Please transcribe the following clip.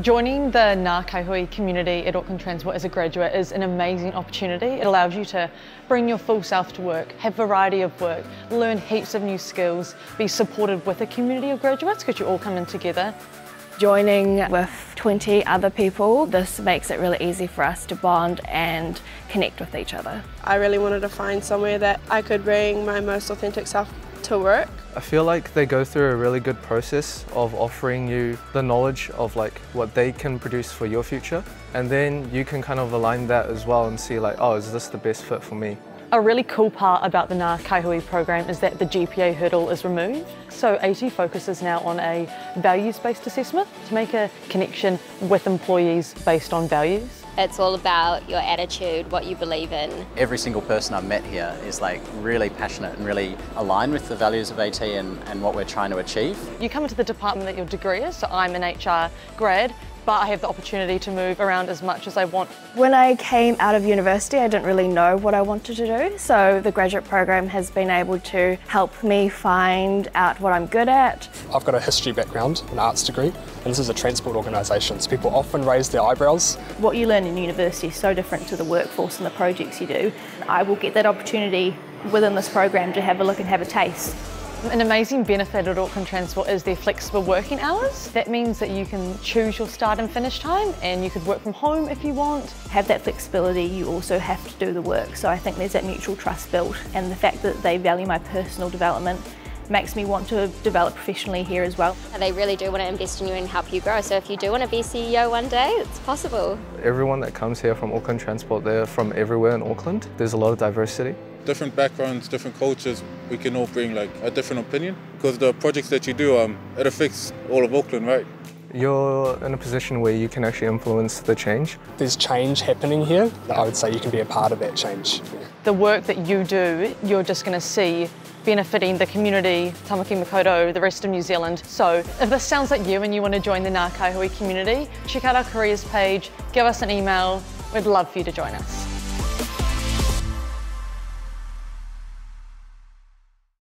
Joining the Ngā Kaihoe community at Auckland Transport as a graduate is an amazing opportunity. It allows you to bring your full self to work, have variety of work, learn heaps of new skills, be supported with a community of graduates because you all come in together. Joining with 20 other people, this makes it really easy for us to bond and connect with each other. I really wanted to find somewhere that I could bring my most authentic self to work. I feel like they go through a really good process of offering you the knowledge of like what they can produce for your future and then you can kind of align that as well and see like oh is this the best fit for me. A really cool part about the Ngā Kaihoe program is that the GPA hurdle is removed. So AT focuses now on a values-based assessment to make a connection with employees based on values. It's all about your attitude, what you believe in. Every single person I've met here is like really passionate and really aligned with the values of AT and, and what we're trying to achieve. You come into the department that your degree is, so I'm an HR grad, but I have the opportunity to move around as much as I want. When I came out of university, I didn't really know what I wanted to do, so the graduate program has been able to help me find out what I'm good at. I've got a history background, an arts degree, and this is a transport organisation, so people often raise their eyebrows. What you learn in university is so different to the workforce and the projects you do. I will get that opportunity within this program to have a look and have a taste. An amazing benefit at Auckland Transport is their flexible working hours. That means that you can choose your start and finish time and you could work from home if you want. Have that flexibility, you also have to do the work. So I think there's that mutual trust built and the fact that they value my personal development makes me want to develop professionally here as well. They really do want to invest in you and help you grow. So if you do want to be CEO one day, it's possible. Everyone that comes here from Auckland Transport, they're from everywhere in Auckland. There's a lot of diversity different backgrounds, different cultures, we can all bring like a different opinion because the projects that you do, um, it affects all of Auckland, right? You're in a position where you can actually influence the change. There's change happening here. I would say you can be a part of that change. The work that you do, you're just going to see benefiting the community, Tāmaki Makaurau, the rest of New Zealand. So if this sounds like you and you want to join the Ngā Kaihoe community, check out our careers page, give us an email. We'd love for you to join us.